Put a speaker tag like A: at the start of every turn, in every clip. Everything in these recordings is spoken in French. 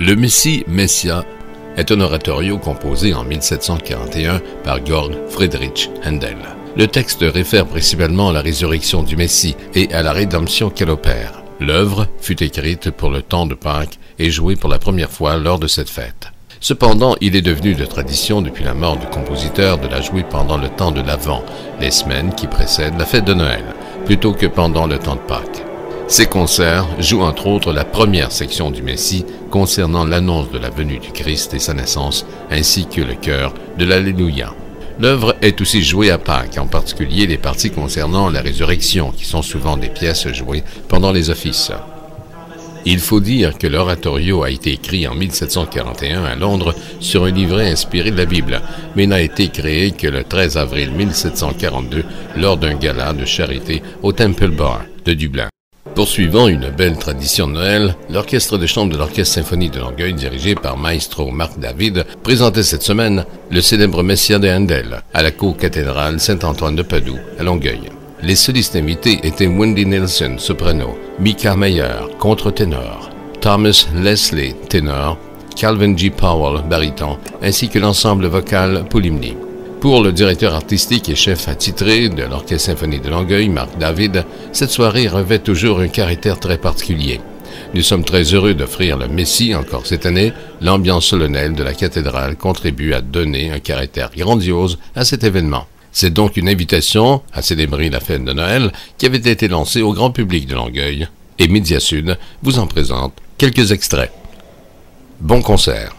A: Le Messie Messia est un oratorio composé en 1741 par Georg Friedrich Handel. Le texte réfère principalement à la résurrection du Messie et à la rédemption qu'elle opère. L'œuvre fut écrite pour le temps de Pâques et jouée pour la première fois lors de cette fête. Cependant, il est devenu de tradition depuis la mort du compositeur de la jouer pendant le temps de l'Avent, les semaines qui précèdent la fête de Noël, plutôt que pendant le temps de Pâques. Ces concerts jouent entre autres la première section du Messie concernant l'annonce de la venue du Christ et sa naissance, ainsi que le chœur de l'Alléluia. L'œuvre est aussi jouée à Pâques, en particulier les parties concernant la résurrection, qui sont souvent des pièces jouées pendant les offices. Il faut dire que l'oratorio a été écrit en 1741 à Londres sur un livret inspiré de la Bible, mais n'a été créé que le 13 avril 1742 lors d'un gala de charité au Temple Bar de Dublin. Poursuivant une belle tradition de Noël, l'orchestre de chambre de l'Orchestre Symphonie de Longueuil, dirigé par maestro Marc David, présentait cette semaine le célèbre Messia de Handel à la cour cathédrale Saint-Antoine de Padoue, à Longueuil. Les solistes invités étaient Wendy Nelson, soprano, Mika Meyer, contre-ténor, Thomas Leslie, ténor, Calvin G. Powell, baryton, ainsi que l'ensemble vocal Polymnie. Pour le directeur artistique et chef attitré de l'Orchestre Symphonie de Longueuil, Marc David, cette soirée revêt toujours un caractère très particulier. Nous sommes très heureux d'offrir le Messie encore cette année. L'ambiance solennelle de la cathédrale contribue à donner un caractère grandiose à cet événement. C'est donc une invitation à célébrer la fête de Noël qui avait été lancée au grand public de Longueuil. Et Média Sud vous en présente quelques extraits. Bon concert.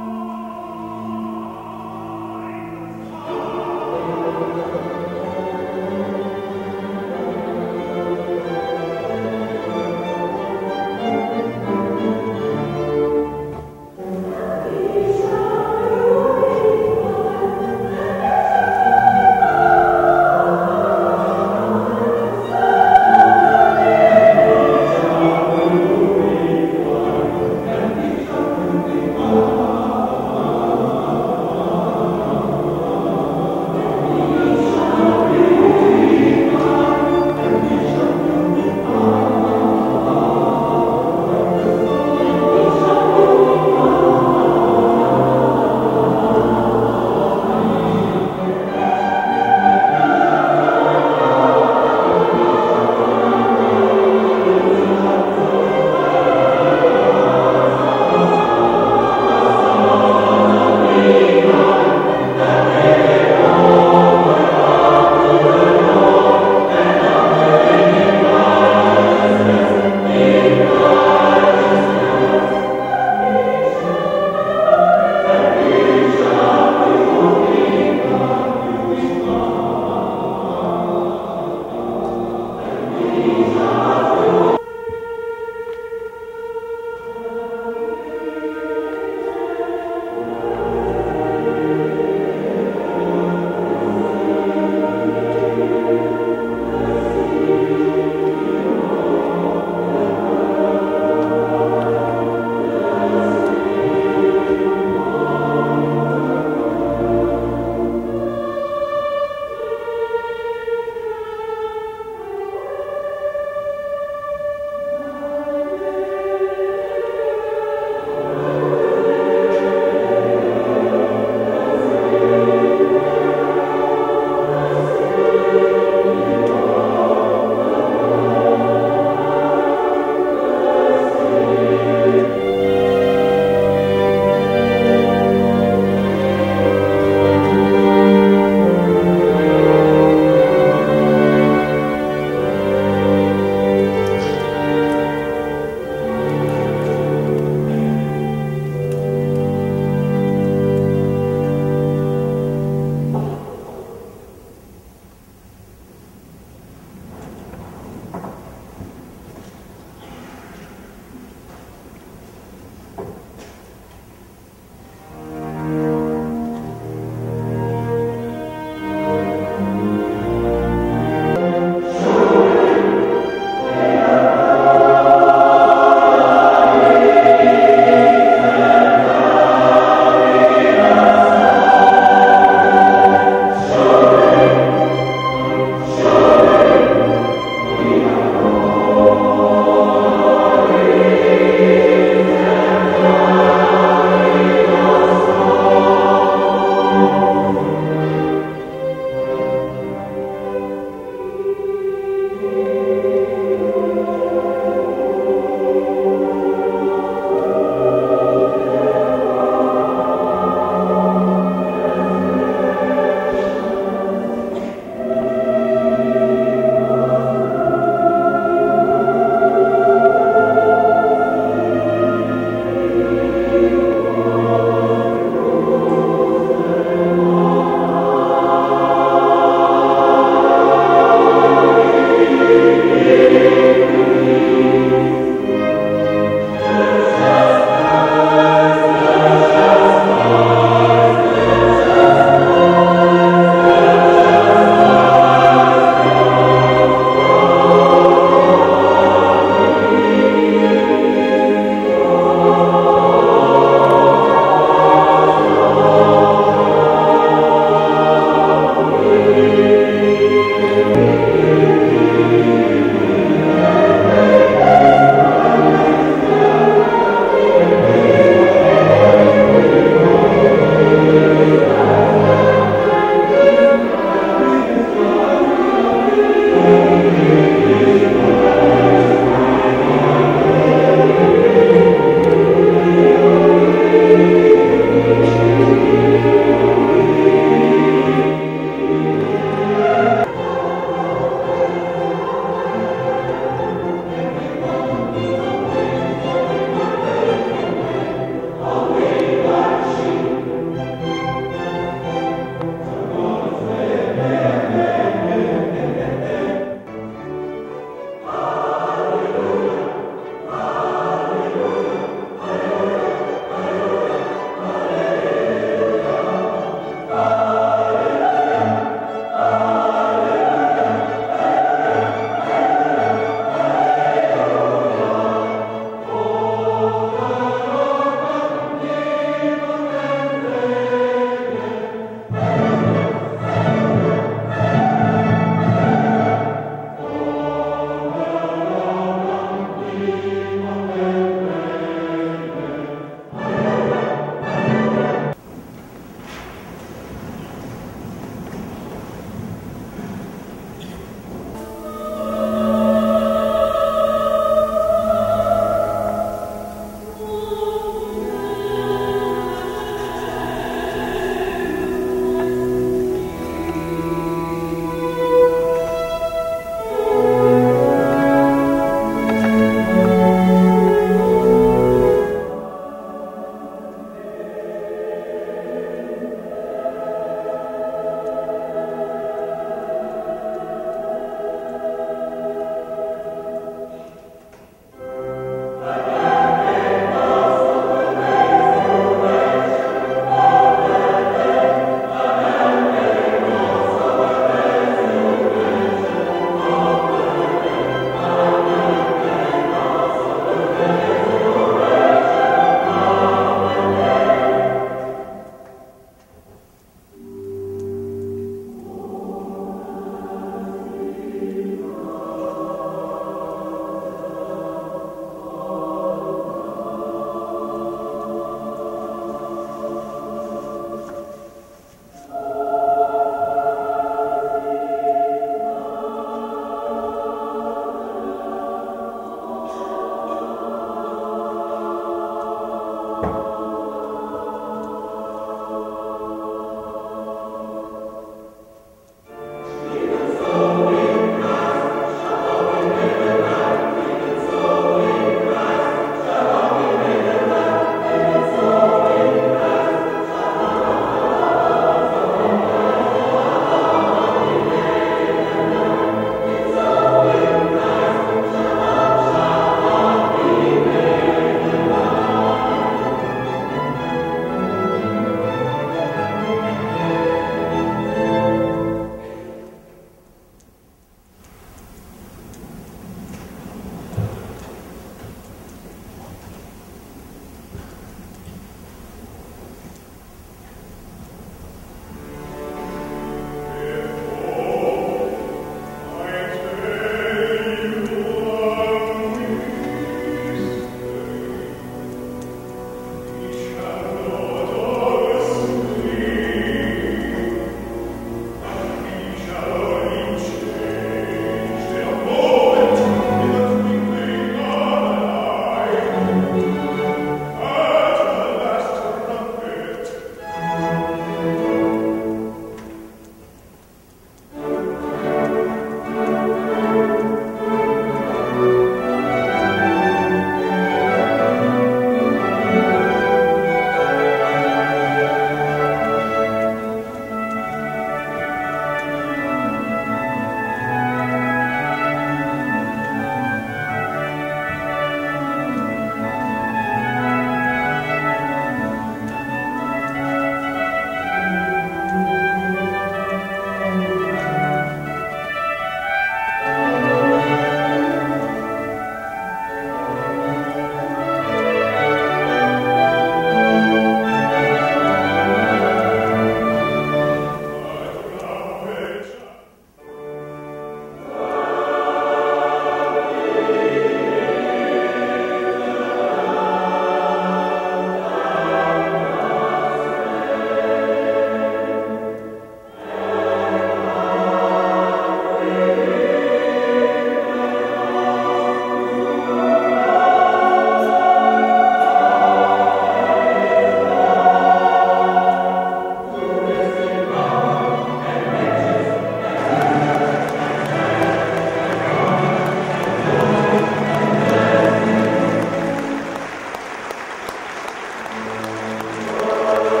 A: Lord.